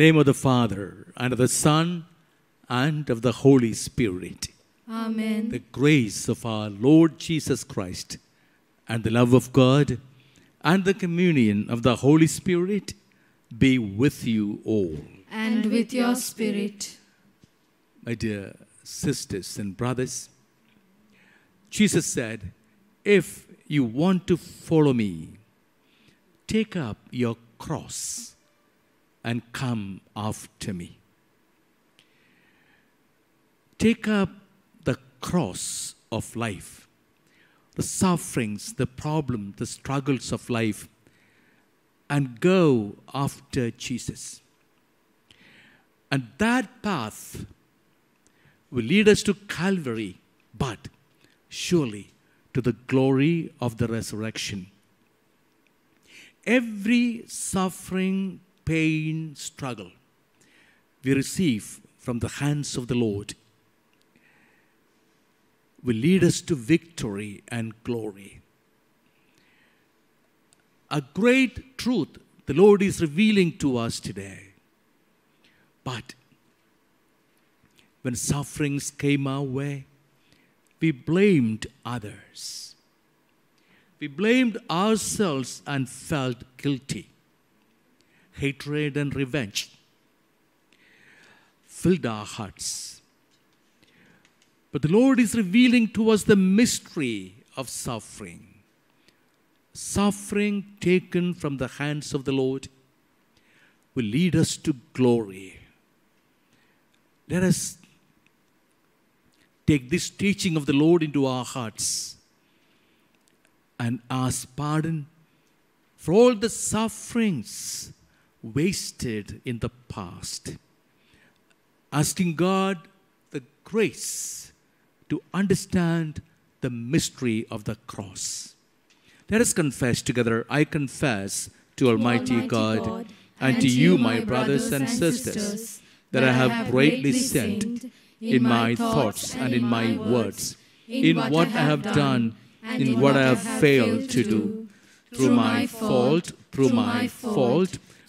the name of the Father, and of the Son, and of the Holy Spirit. Amen. The grace of our Lord Jesus Christ, and the love of God, and the communion of the Holy Spirit be with you all. And with your spirit. My dear sisters and brothers, Jesus said, If you want to follow me, take up your cross and come after me. Take up the cross of life, the sufferings, the problems, the struggles of life, and go after Jesus. And that path will lead us to Calvary, but surely to the glory of the resurrection. Every suffering, pain, struggle we receive from the hands of the Lord will lead us to victory and glory. A great truth the Lord is revealing to us today. But when sufferings came our way, we blamed others. We blamed ourselves and felt guilty. Hatred and revenge filled our hearts. But the Lord is revealing to us the mystery of suffering. Suffering taken from the hands of the Lord will lead us to glory. Let us take this teaching of the Lord into our hearts and ask pardon for all the sufferings wasted in the past. Asking God the grace to understand the mystery of the cross. Let us confess together I confess to Almighty, Almighty God, God, and to you, my brothers and sisters, that I have greatly sinned in my thoughts and in my words, in what I have done, in what I have failed to do, through my fault, through my fault,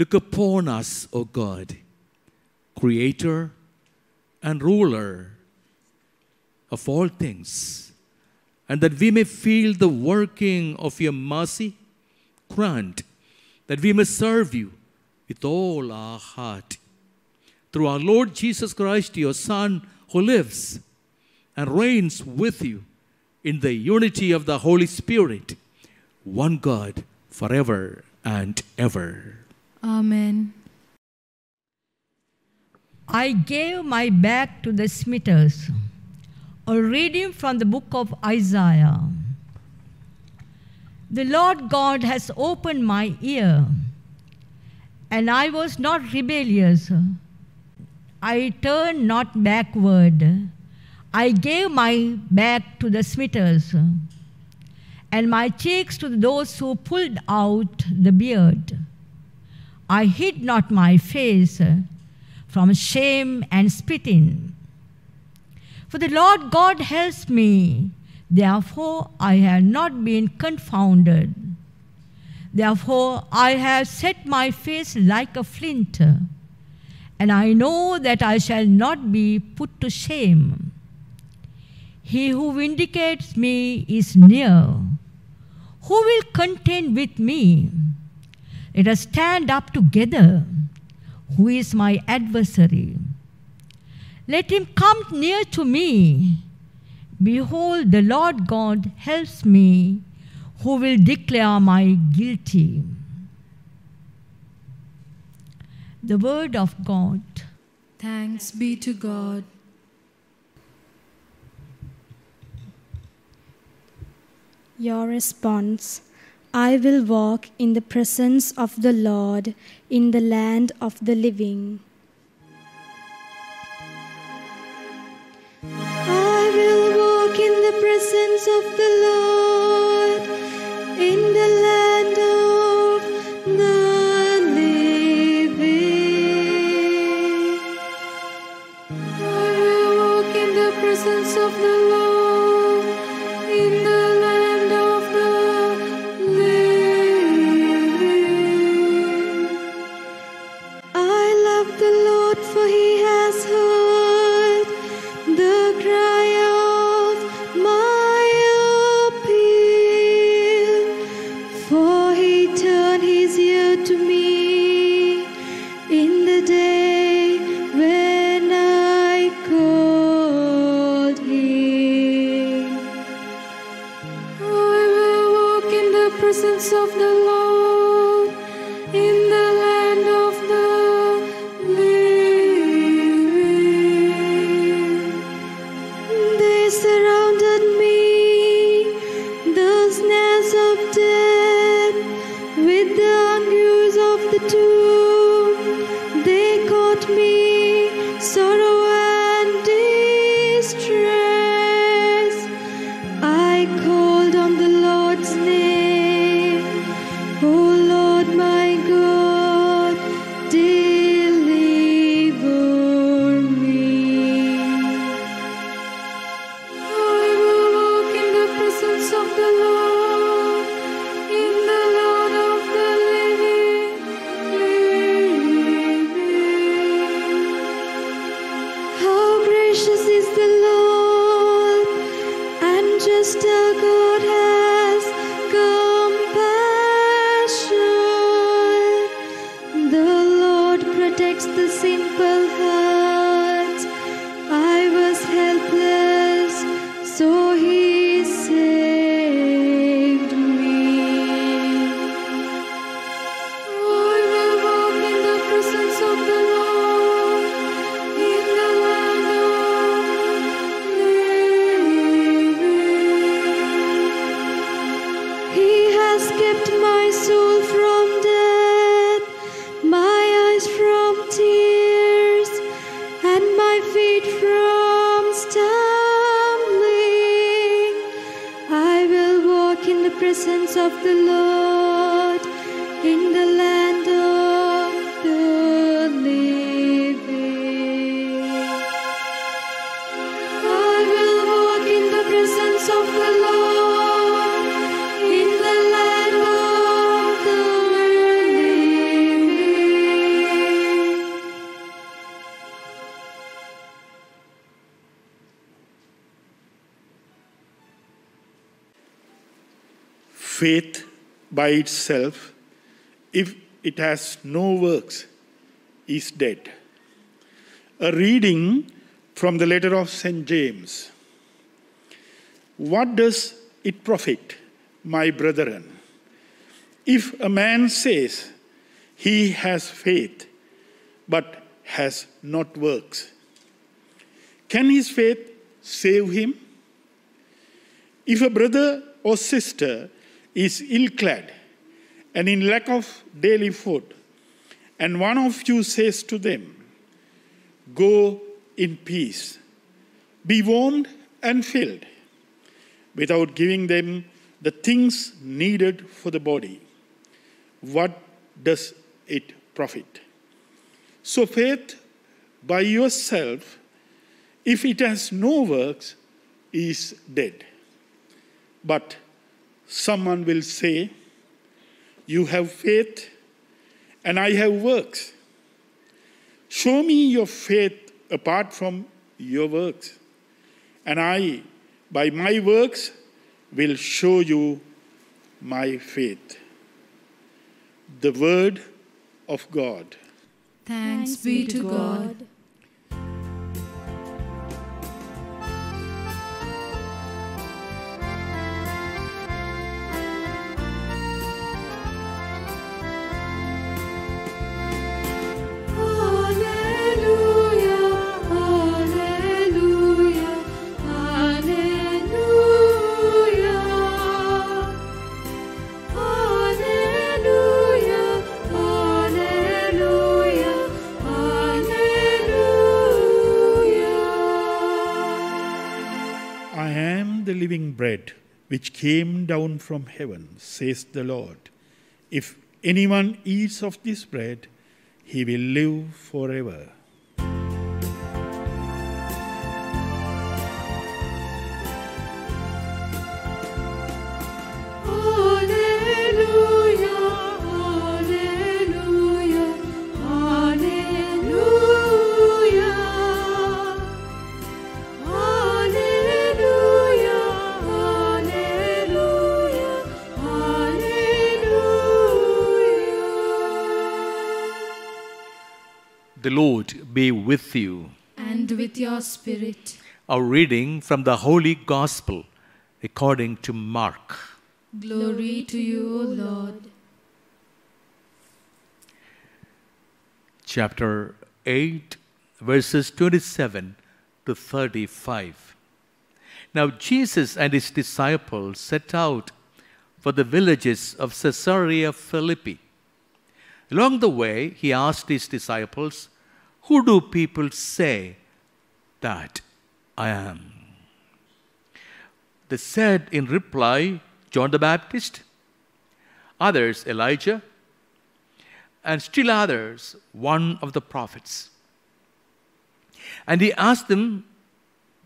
Look upon us, O God, Creator and Ruler of all things, and that we may feel the working of your mercy, grant that we may serve you with all our heart. Through our Lord Jesus Christ, your Son, who lives and reigns with you in the unity of the Holy Spirit, one God, forever and ever. Amen. I gave my back to the smitters. A reading from the book of Isaiah. The Lord God has opened my ear, and I was not rebellious. I turned not backward. I gave my back to the smitters, and my cheeks to those who pulled out the beard. I hid not my face uh, from shame and spitting. For the Lord God helps me, therefore I have not been confounded. Therefore I have set my face like a flint, uh, and I know that I shall not be put to shame. He who vindicates me is near. Who will contend with me? Let us stand up together. Who is my adversary? Let him come near to me. Behold, the Lord God helps me, who will declare my guilty. The word of God. Thanks be to God. Your response I will walk in the presence of the Lord in the land of the living. I will walk in the presence of the Lord Faith by itself, if it has no works, is dead. A reading from the letter of St. James. What does it profit, my brethren, if a man says he has faith but has not works? Can his faith save him? If a brother or sister is ill clad and in lack of daily food, and one of you says to them, Go in peace, be warmed and filled, without giving them the things needed for the body, what does it profit? So, faith by yourself, if it has no works, is dead. But someone will say, You have faith, and I have works. Show me your faith apart from your works, and I, by my works, will show you my faith. The Word of God. Thanks be to God. Which came down from heaven, says the Lord. If anyone eats of this bread, he will live forever. The Lord be with you. And with your spirit. A reading from the Holy Gospel according to Mark. Glory to you, O Lord. chapter 8, verses 27 to 35. Now, Jesus and his disciples set out for the villages of Caesarea Philippi. Along the way, he asked his disciples, Who do people say that I am? They said in reply, John the Baptist, others, Elijah, and still others, one of the prophets. And he asked them,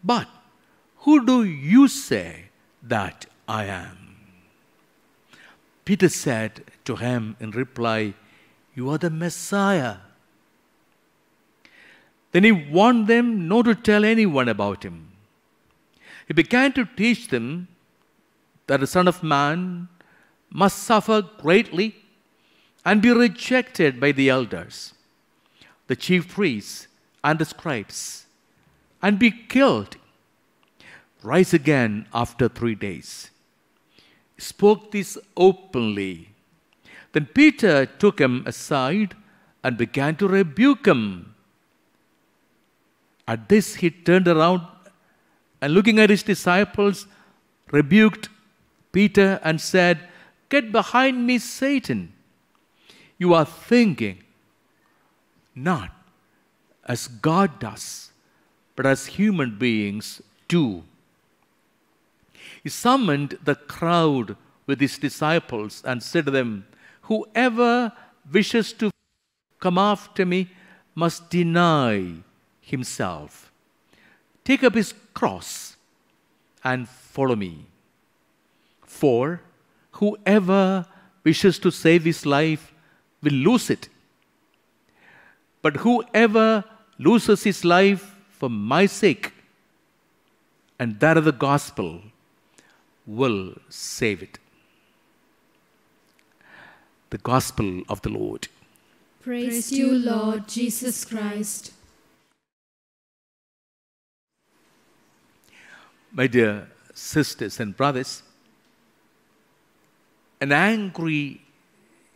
But who do you say that I am? Peter said to him in reply, You are the Messiah. Then he warned them not to tell anyone about him. He began to teach them that the Son of Man must suffer greatly and be rejected by the elders, the chief priests, and the scribes, and be killed, rise again after three days. He spoke this openly. Then Peter took him aside and began to rebuke him. At this, he turned around and looking at his disciples, rebuked Peter and said, Get behind me, Satan. You are thinking not as God does, but as human beings do. He summoned the crowd with his disciples and said to them, Whoever wishes to come after me must deny himself, take up his cross, and follow me. For whoever wishes to save his life will lose it. But whoever loses his life for my sake and that of the gospel will save it. The gospel of the Lord. Praise to you, Lord Jesus Christ. My dear sisters and brothers, an angry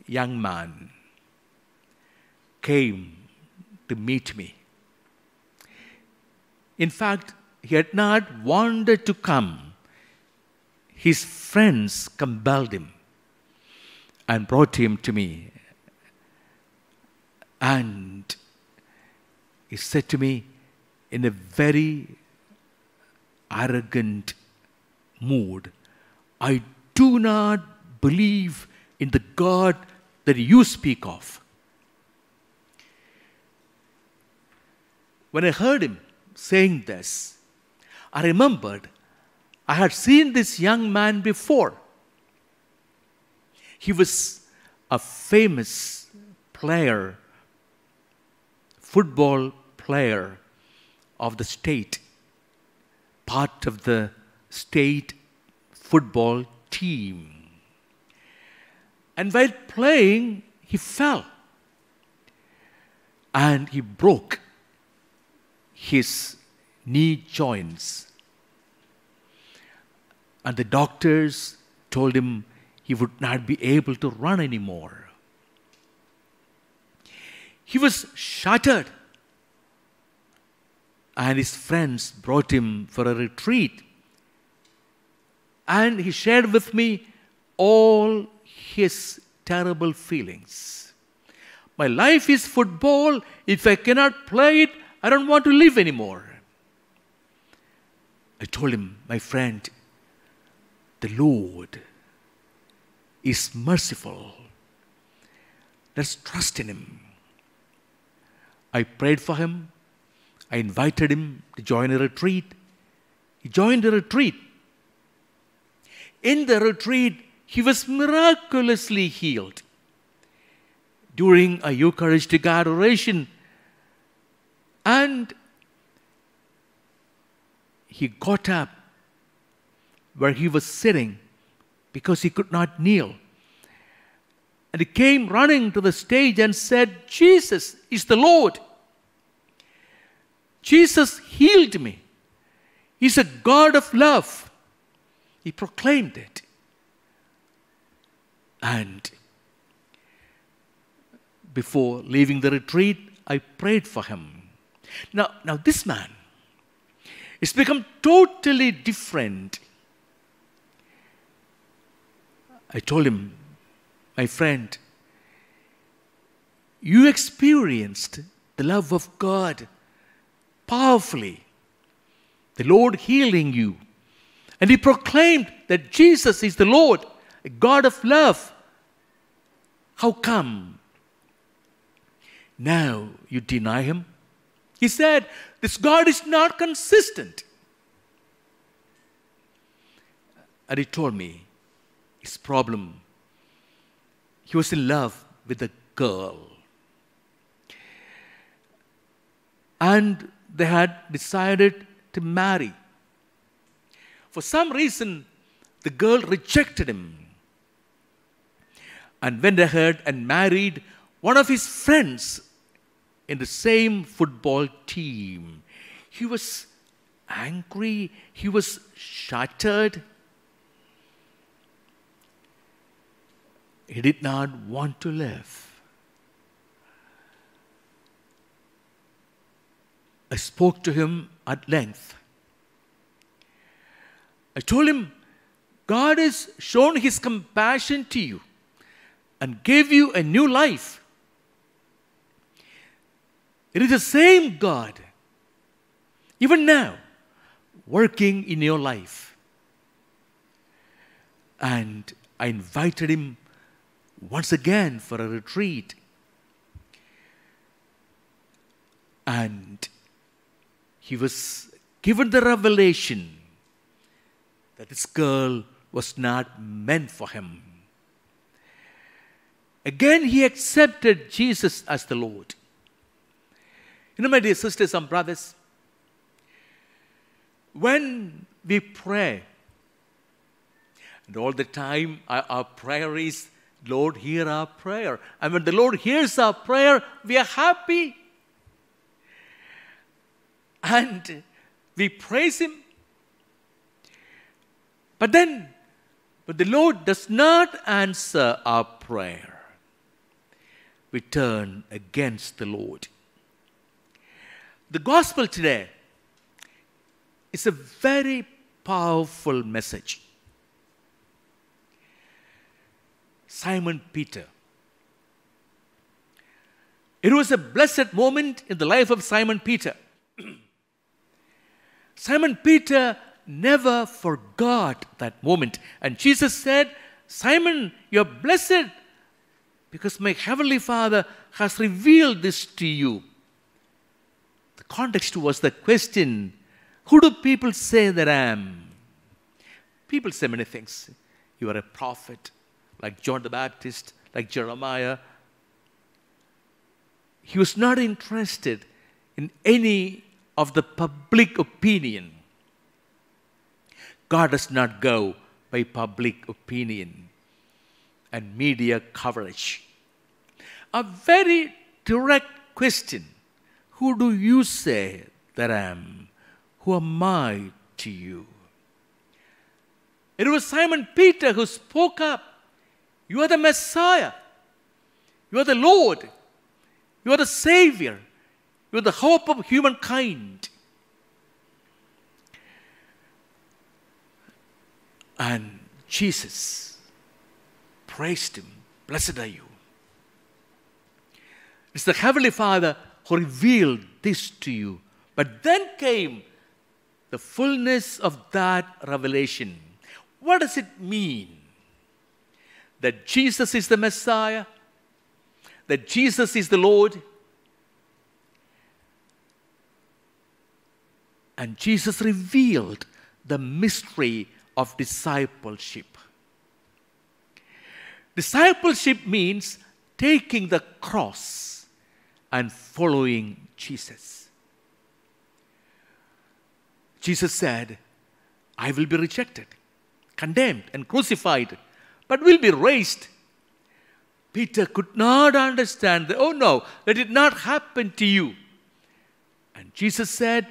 young man came to meet me. In fact, he had not wanted to come. His friends compelled him and brought him to me. And he said to me in a very arrogant mood, I do not believe in the God that you speak of. When I heard him saying this, I remembered I had seen this young man before. He was a famous player, football player of the state, part of the state football team. And while playing, he fell and he broke his knee joints. And the doctors told him he would not be able to run anymore. He was shattered. And his friends brought him for a retreat. And he shared with me all his terrible feelings. My life is football. If I cannot play it, I don't want to live anymore. I told him, my friend, the Lord is merciful. Let's trust in Him. I prayed for him. I invited him to join a retreat. He joined the retreat. In the retreat, he was miraculously healed. During a Eucharistic adoration, and he got up where he was sitting because he could not kneel. And he came running to the stage and said, Jesus is the Lord. Jesus healed me. He's a God of love. He proclaimed it. And before leaving the retreat, I prayed for him. Now, now this man has become totally different. I told him, my friend, you experienced the love of God powerfully, the Lord healing you. And he proclaimed that Jesus is the Lord, a God of love. How come now you deny him? He said, This God is not consistent. And he told me his problem. He was in love with a girl. And they had decided to marry. For some reason, the girl rejected him and went ahead and married one of his friends in the same football team. He was angry, he was shattered. He did not want to live. I spoke to him at length. I told him God has shown his compassion to you and gave you a new life. It is the same God, even now, working in your life. And I invited him once again for a retreat. And he was given the revelation that this girl was not meant for him. Again, he accepted Jesus as the Lord. You know, my dear sisters and brothers, when we pray, and all the time our, our prayer is, Lord, hear our prayer. And when the Lord hears our prayer, we are happy. And we praise Him. But then, but the Lord does not answer our prayer. We turn against the Lord. The gospel today is a very powerful message. Simon Peter. It was a blessed moment in the life of Simon Peter. Simon Peter never forgot that moment. And Jesus said, Simon, you're blessed because my heavenly Father has revealed this to you. The context was the question Who do people say that I am? People say many things. You are a prophet, like John the Baptist, like Jeremiah. He was not interested in any of the public opinion. God does not go by public opinion and media coverage. A very direct question Who do you say that I am? Who am I to you? It was Simon Peter who spoke up. You are the Messiah. You are the Lord. You are the Savior. You are the hope of humankind. And Jesus praised him. Blessed are you. It's the Heavenly Father who revealed this to you. But then came the fullness of that revelation. What does it mean? That Jesus is the Messiah? That Jesus is the Lord? And Jesus revealed the mystery of discipleship. Discipleship means taking the cross and following Jesus. Jesus said, I will be rejected, condemned, and crucified, but will be raised. Peter could not understand oh no, that did not happen to you. And Jesus said,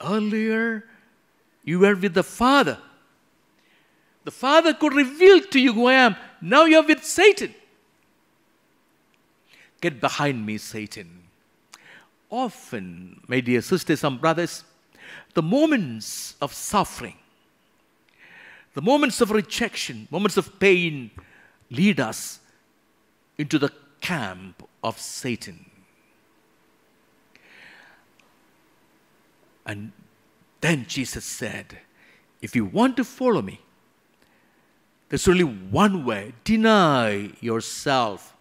Earlier, you were with the Father. The Father could reveal to you who I am. Now you're with Satan. Get behind me, Satan. Often, my dear sisters and brothers, the moments of suffering, the moments of rejection, moments of pain lead us into the camp of Satan. And then Jesus said, If you want to follow me, there's only one way. Deny yourself,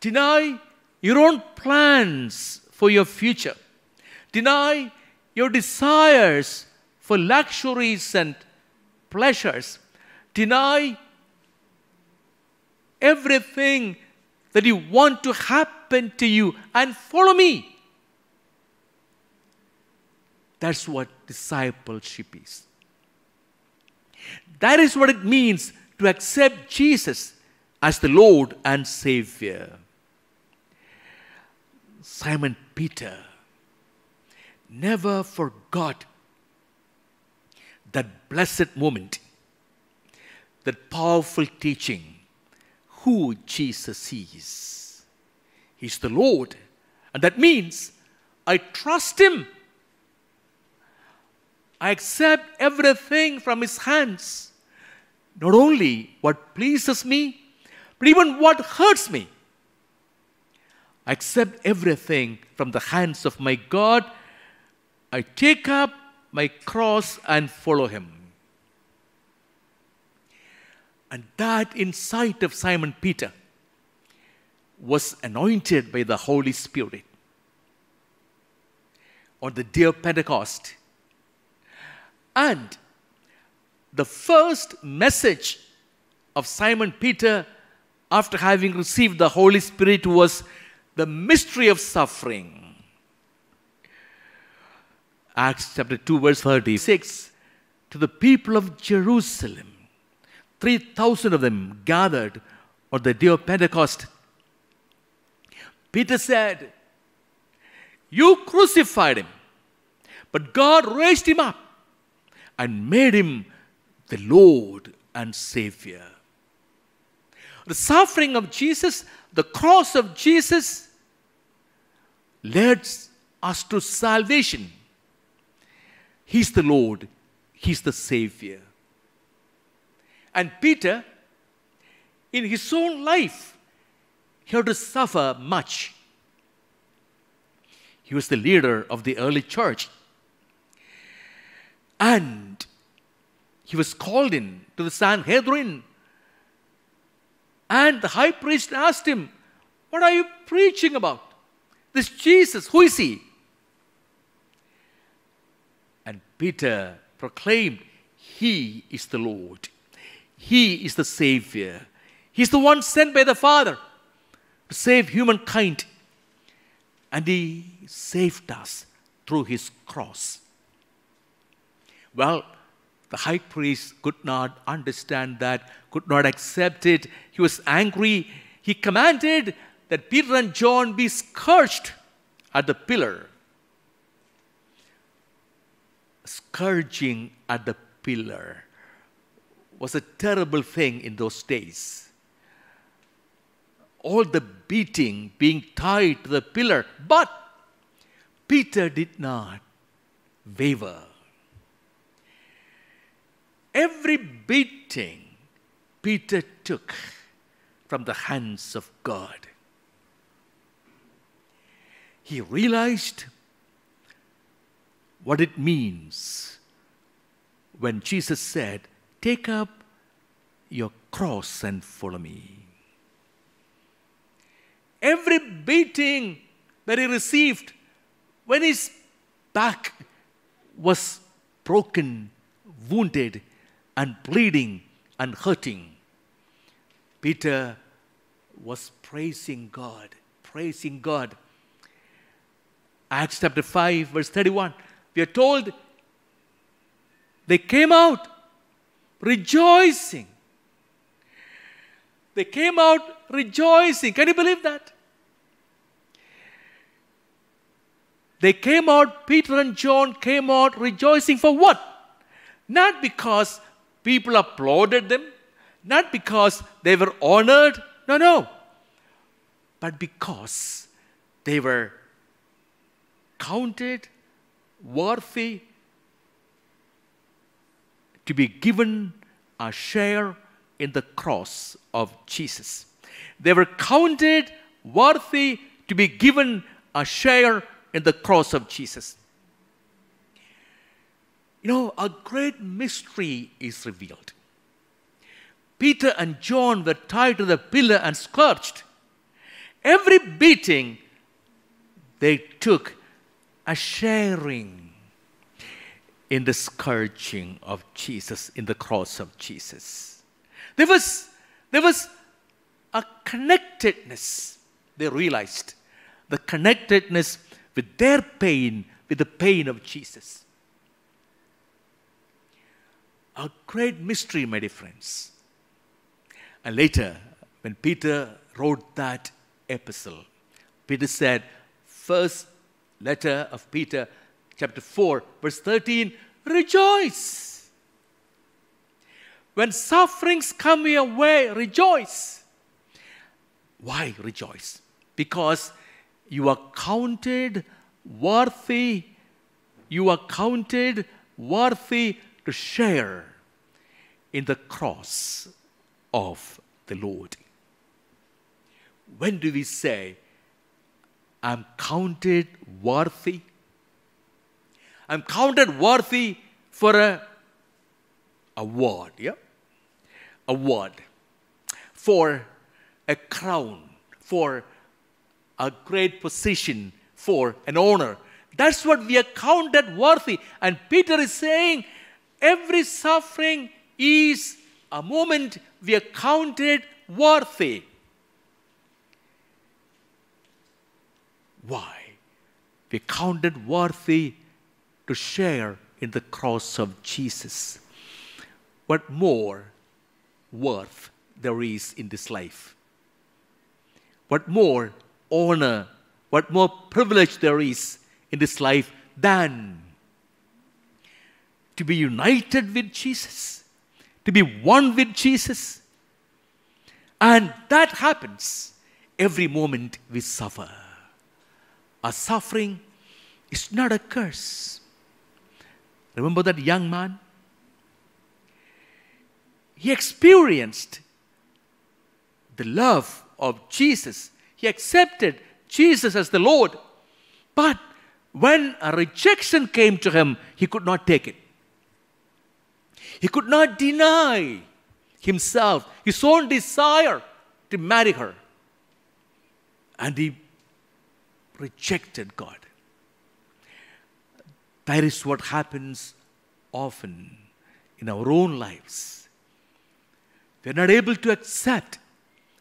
deny your own plans for your future, deny your desires for luxuries and pleasures, deny everything that you want to happen to you and follow me. That's what discipleship is. That is what it means to accept Jesus as the Lord and Savior. Simon Peter never forgot that blessed moment, that powerful teaching, who Jesus is. He's the Lord. And that means I trust Him I accept everything from His hands. not only what pleases me, but even what hurts me. I accept everything from the hands of my God. I take up my cross and follow him. And that insight of Simon Peter was anointed by the Holy Spirit on the day of Pentecost. And the first message of Simon Peter after having received the Holy Spirit was the mystery of suffering. Acts chapter 2, verse 36 to the people of Jerusalem, 3,000 of them gathered on the day of Pentecost. Peter said, You crucified him, but God raised him up and made him the Lord and Savior. The suffering of Jesus, the cross of Jesus, leads us to salvation. He's the Lord, He's the Savior. And Peter, in his own life, he had to suffer much. He was the leader of the early church. And he was called in to the Sanhedrin. And the high priest asked him, What are you preaching about? This Jesus, who is he? And Peter proclaimed, He is the Lord. He is the Savior. He's the one sent by the Father to save humankind. And He saved us through His cross. Well, the high priest could not understand that, could not accept it. He was angry. He commanded that Peter and John be scourged at the pillar. Scourging at the pillar was a terrible thing in those days. All the beating being tied to the pillar, but Peter did not waver. Every beating Peter took from the hands of God. He realized what it means when Jesus said, Take up your cross and follow me. Every beating that he received when his back was broken, wounded, and bleeding and hurting, Peter was praising God, praising God. Acts chapter 5, verse 31, we are told they came out rejoicing. They came out rejoicing. Can you believe that? They came out, Peter and John came out rejoicing for what? Not because people applauded them, not because they were honored, no, no, but because they were counted worthy to be given a share in the cross of Jesus. They were counted worthy to be given a share in the cross of Jesus. You know, a great mystery is revealed. Peter and John were tied to the pillar and scourged. Every beating they took a sharing in the scourging of Jesus, in the cross of Jesus. There was, there was a connectedness, they realized, the connectedness with their pain, with the pain of Jesus. A great mystery, my dear friends. And later, when Peter wrote that epistle, Peter said, first letter of Peter, chapter 4, verse 13, rejoice. When sufferings come your way, rejoice. Why rejoice? Because you are counted worthy, you are counted worthy to share in the cross of the Lord. When do we say, I'm counted worthy? I'm counted worthy for a award, yeah? Award. For a crown, for a great position, for an honor. That's what we are counted worthy. And Peter is saying every suffering is a moment we are counted worthy. Why? We counted worthy to share in the cross of Jesus. What more worth there is in this life? What more honor, what more privilege there is in this life than to be united with Jesus, to be one with Jesus. And that happens every moment we suffer. Our suffering is not a curse. Remember that young man? He experienced the love of Jesus. He accepted Jesus as the Lord. But when a rejection came to him, he could not take it. He could not deny himself his own desire to marry her. And he rejected God. That is what happens often in our own lives. We're not able to accept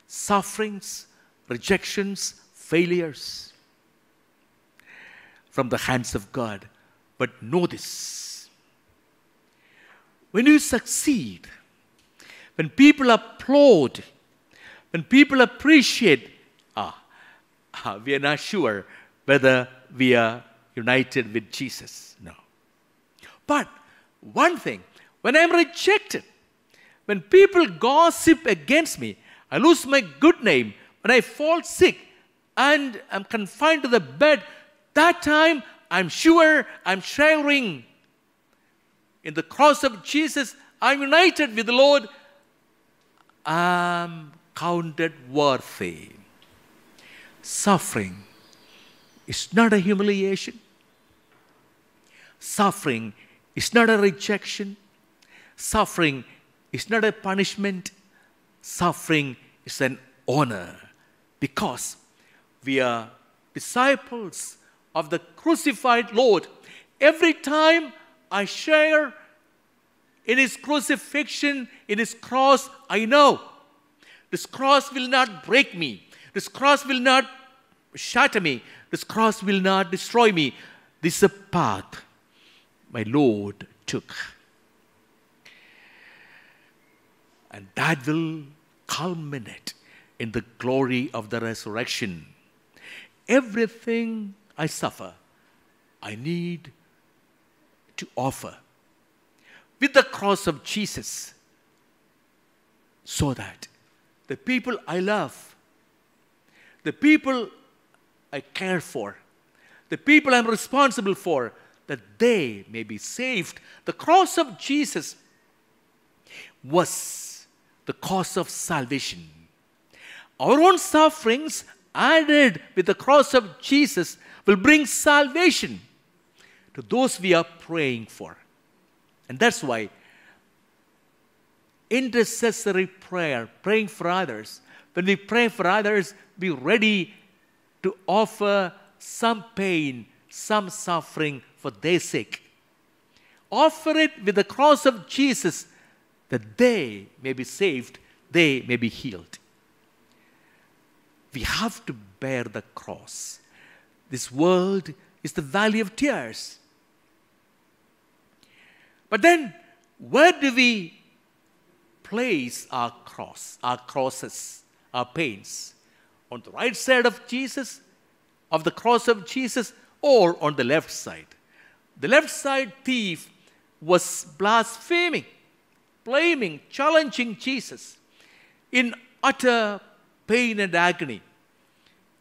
sufferings, rejections, failures from the hands of God. But know this when you succeed, when people applaud, when people appreciate, ah, we are not sure whether we are united with Jesus. No. But one thing, when I'm rejected, when people gossip against me, I lose my good name, when I fall sick and I'm confined to the bed, that time I'm sure I'm sharing in the cross of Jesus. I'm united with the Lord. I'm counted worthy. Suffering is not a humiliation. Suffering is not a rejection. Suffering is not a punishment. Suffering is an honor because we are disciples of the crucified Lord. Every time I share in his crucifixion, in his cross, I know this cross will not break me. This cross will not shatter me. This cross will not destroy me. This is a path my Lord took. And that will culminate in the glory of the resurrection. Everything I suffer, I need to offer with the cross of Jesus so that the people I love, the people I care for, the people I'm responsible for, that they may be saved. The cross of Jesus was the cause of salvation. Our own sufferings added with the cross of Jesus will bring salvation to those we are praying for. And that's why intercessory prayer, praying for others, when we pray for others, be ready to offer some pain, some suffering for their sake. Offer it with the cross of Jesus that they may be saved, they may be healed. We have to bear the cross. This world is the valley of tears. But then, where do we place our cross, our crosses, our pains? On the right side of Jesus, of the cross of Jesus, or on the left side? The left side thief was blaspheming, blaming, challenging Jesus in utter pain and agony.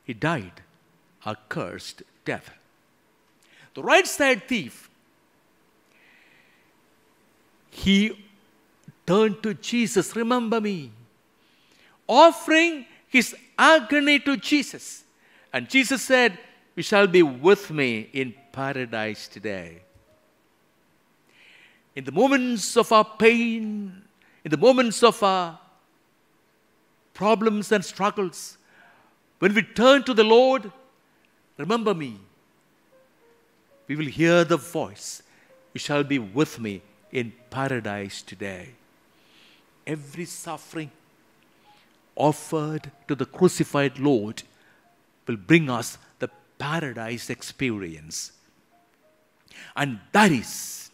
He died a cursed death. The right side thief, he turned to Jesus, remember me. Offering his agony to Jesus. And Jesus said, You shall be with me in paradise today. In the moments of our pain, in the moments of our problems and struggles, when we turn to the Lord, remember me. We will hear the voice, You shall be with me in paradise today. Every suffering offered to the crucified Lord will bring us the paradise experience. And that is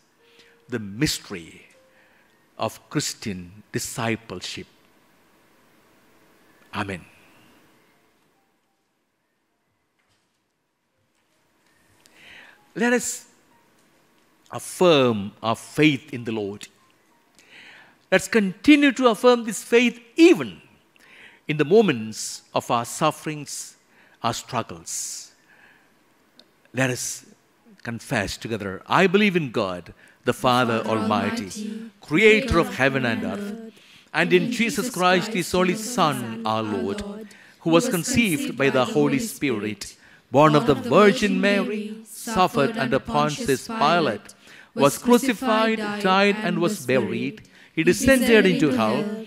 the mystery of Christian discipleship. Amen. Let us affirm our faith in the Lord. Let's continue to affirm this faith even in the moments of our sufferings, our struggles. Let us confess together I believe in God, the Father, Almighty, creator of heaven and earth, and in Jesus Christ, his only Son, our Lord, who was conceived by the Holy Spirit, born of the Virgin Mary, suffered under Pontius Pilate, was crucified, died, and was buried. He descended into hell.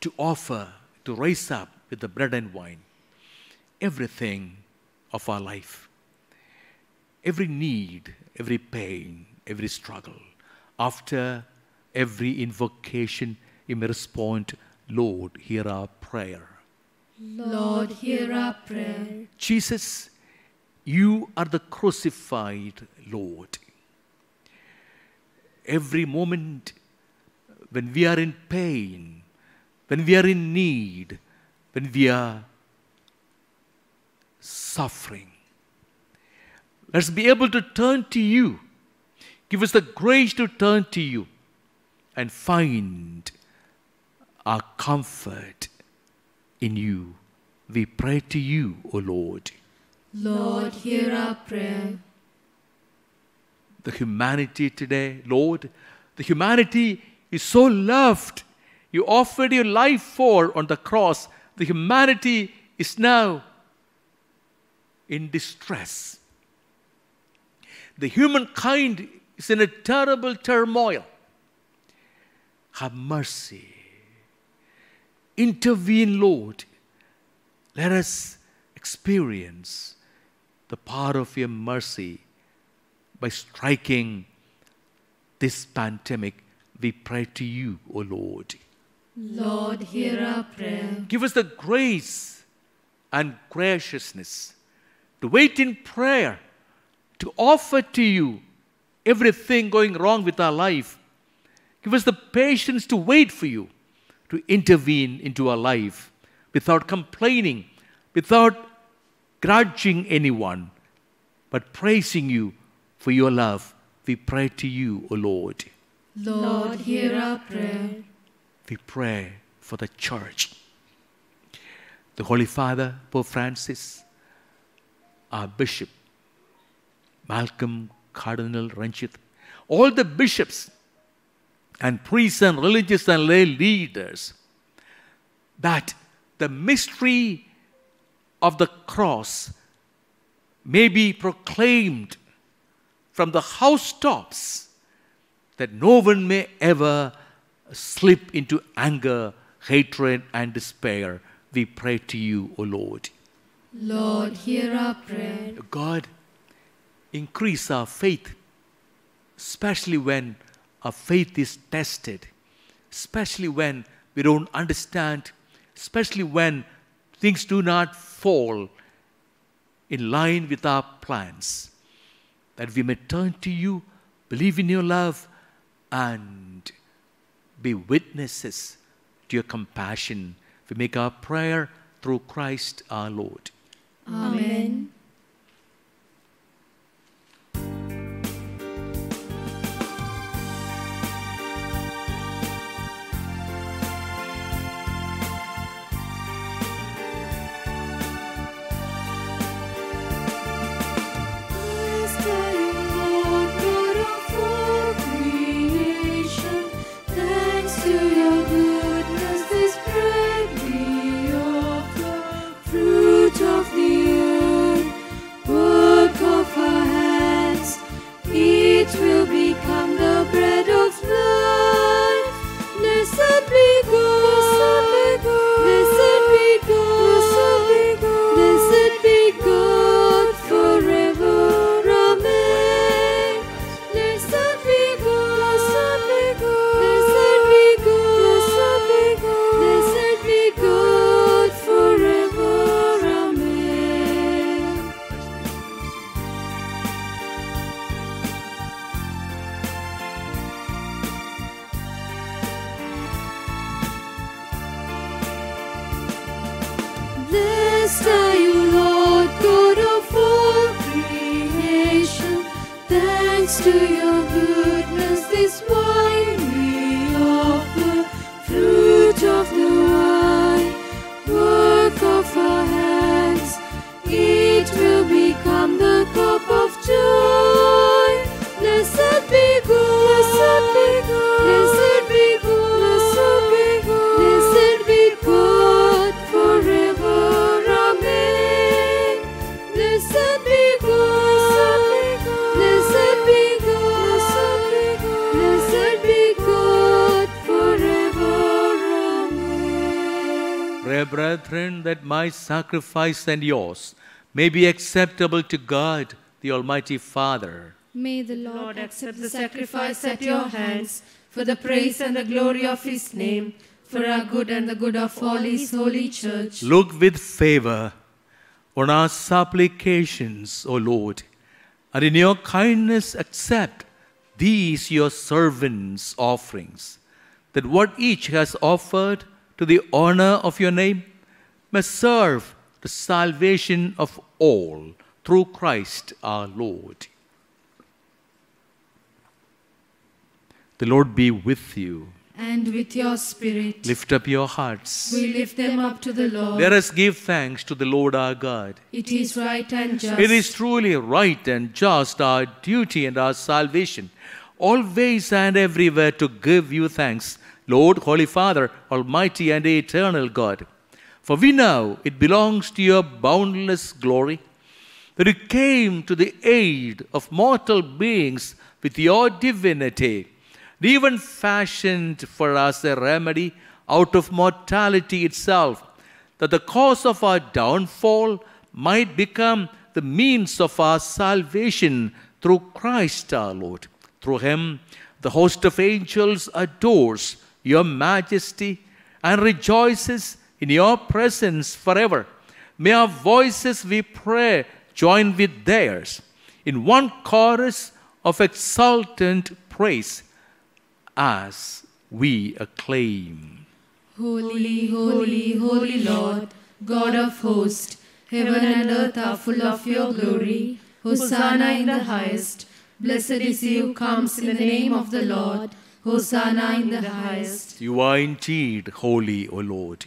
to offer, to raise up with the bread and wine everything of our life, every need, every pain, every struggle. After every invocation, you may respond, Lord, hear our prayer. Lord, hear our prayer. Jesus, you are the crucified Lord. Every moment when we are in pain, when we are in need, when we are suffering, let's be able to turn to you. Give us the grace to turn to you and find our comfort in you. We pray to you, O Lord. Lord, hear our prayer. the humanity today, Lord. The humanity is so loved. You offered your life for on the cross. The humanity is now in distress. The humankind is in a terrible turmoil. Have mercy. Intervene, Lord. Let us experience the power of your mercy by striking this pandemic. We pray to you, O Lord. Lord, hear our prayer. Give us the grace and graciousness to wait in prayer, to offer to you everything going wrong with our life. Give us the patience to wait for you, to intervene into our life without complaining, without grudging anyone, but praising you for your love. We pray to you, O Lord. Lord, hear our prayer. We pray for the church. The Holy Father, Pope Francis, our Bishop, Malcolm Cardinal Ranjith, all the bishops and priests and religious and lay leaders, that the mystery of the cross may be proclaimed from the housetops that no one may ever slip into anger, hatred, and despair. We pray to you, O Lord. Lord, hear our prayer. God, increase our faith, especially when our faith is tested, especially when we don't understand, especially when things do not fall in line with our plans, that we may turn to you, believe in your love, and be witnesses to your compassion. We make our prayer through Christ our Lord. Amen. My sacrifice and yours may be acceptable to God, the Almighty Father. May the Lord, Lord, accept the sacrifice at your hands for the praise and the glory of his name, for our good and the good of all his holy church. Look with favor on our supplications, O Lord, and in your kindness accept these your servants' offerings, that what each has offered to the honor of your name may serve the salvation of all through Christ our Lord. The Lord be with you. And with your spirit, Lift up your hearts. we lift them up to the Lord. Let us give thanks to the Lord our God. It is right and just. It is truly right and just our duty and our salvation, always and everywhere to give you thanks, Lord, Holy Father, Almighty and eternal God. For we know it belongs to your boundless glory that you came to the aid of mortal beings with your divinity, and even fashioned for us a remedy out of mortality itself, that the cause of our downfall might become the means of our salvation through Christ our Lord. Through him, the host of angels adores your majesty and rejoices in your presence forever. May our voices, we pray, join with theirs in one chorus of exultant praise as we acclaim. Holy, holy, holy Lord, God of hosts, heaven and earth are full of your glory. Hosanna in the highest. Blessed is he who comes in the name of the Lord. Hosanna in the highest. You are indeed holy, O Lord,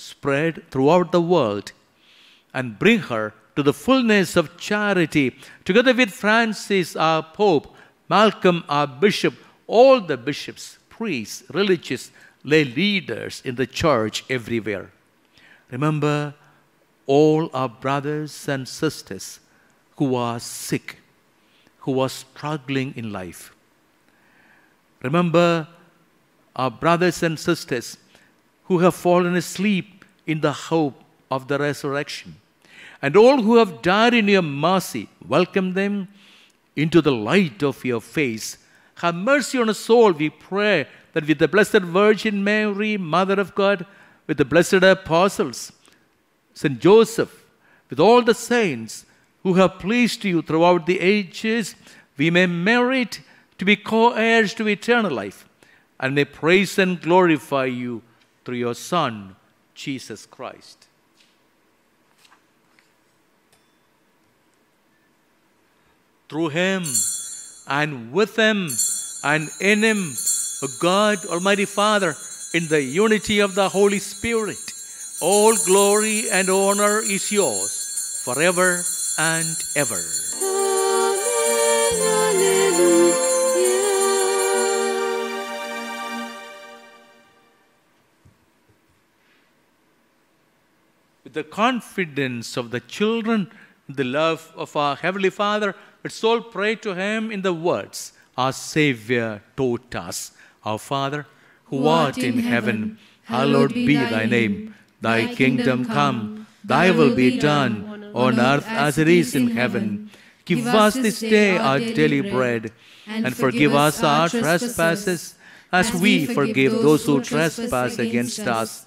spread throughout the world and bring her to the fullness of charity, together with Francis, our Pope, Malcolm, our Bishop, all the bishops, priests, religious, lay leaders in the church everywhere. Remember all our brothers and sisters who are sick, who are struggling in life. Remember our brothers and sisters who have fallen asleep in the hope of the resurrection. And all who have died in your mercy, welcome them into the light of your face. Have mercy on us all, we pray, that with the Blessed Virgin Mary, Mother of God, with the blessed apostles, St. Joseph, with all the saints who have pleased you throughout the ages, we may merit to be co heirs to eternal life and may praise and glorify you through your Son, Jesus Christ. Through him and with him and in him, God, Almighty Father, in the unity of the Holy Spirit, all glory and honor is yours forever and ever. Amen. The confidence of the children, the love of our Heavenly Father, let's all pray to Him in the words our Savior taught us. Our Father, who art in heaven, hallowed be thy name. Thy kingdom come, thy will be done on earth as it is in heaven. Give us this day our daily bread, and forgive us our trespasses, as we forgive those who trespass against us.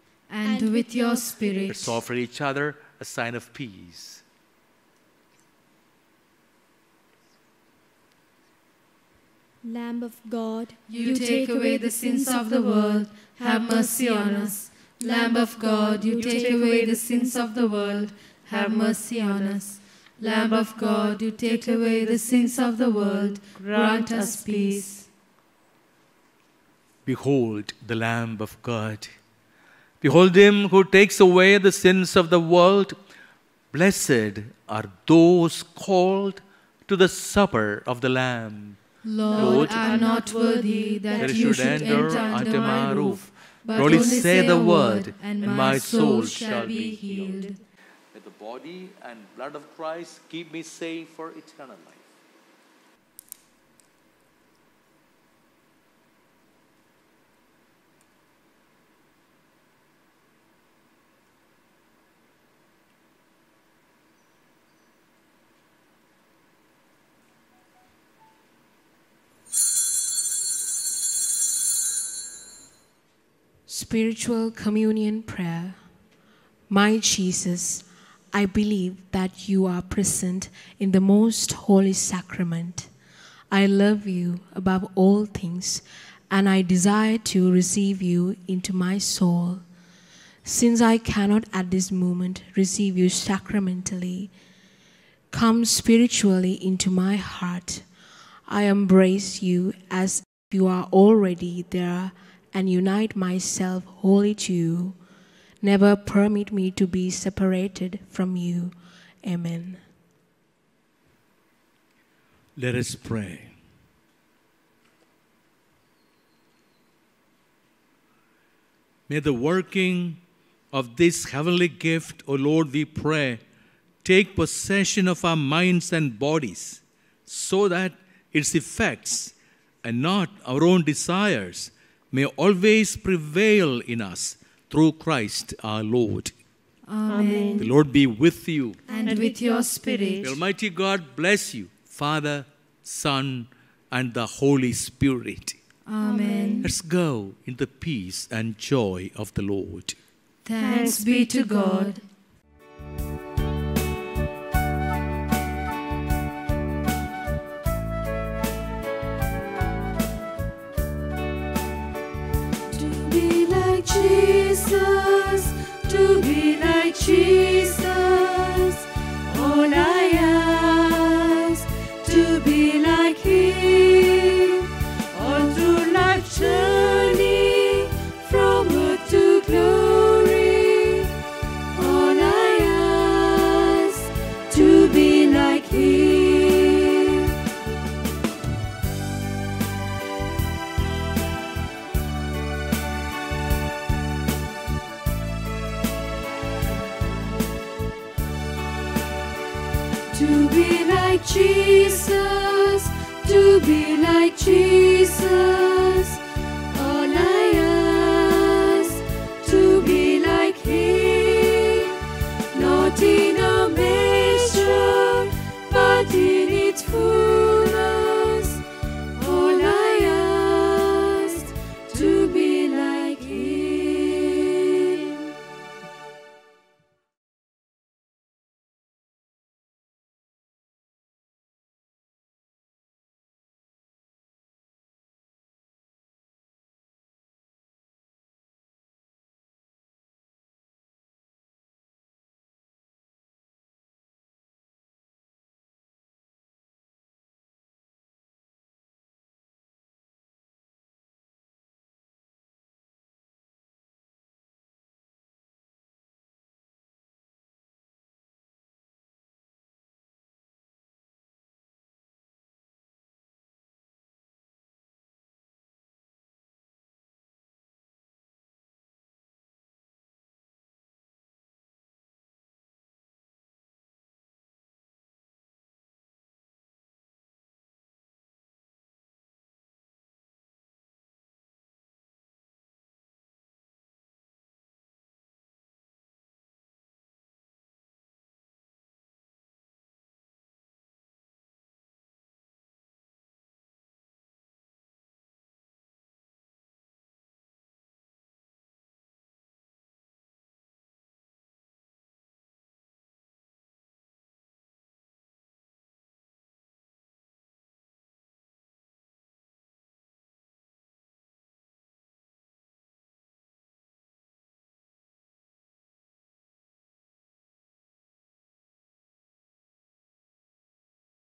And with your spirit. Let's offer each other a sign of peace. Lamb of God, You take away the sins of the world, have mercy on us. Lamb of God, you take away the sins of the world, have mercy on us. Lamb of God, you take away the sins of the world, grant us peace. Behold the Lamb of God. Behold him who takes away the sins of the world. Blessed are those called to the supper of the Lamb. Lord, I am not worthy that That you should enter under my roof, but only say the word, and my soul shall be healed. May the body and blood of Christ keep me safe for eternal life. Spiritual Communion Prayer. My Jesus, I believe that you are present in the most holy sacrament. I love you above all things, and I desire to receive you into my soul. Since I cannot at this moment receive you sacramentally, come spiritually into my heart. I embrace you as you are already there and unite myself wholly to you. Never permit me to be separated from you. Amen. Let us pray. May the working of this heavenly gift, O Lord, we pray, take possession of our minds and bodies so that its effects and not our own desires may always prevail in us through Christ our Lord. Amen. The Lord be with you. And with your spirit. May Almighty God bless you, Father, Son, and the Holy Spirit. Amen. Let's go in the peace and joy of the Lord. Thanks be to God. Jesus, to be like Jesus, all I Jesus.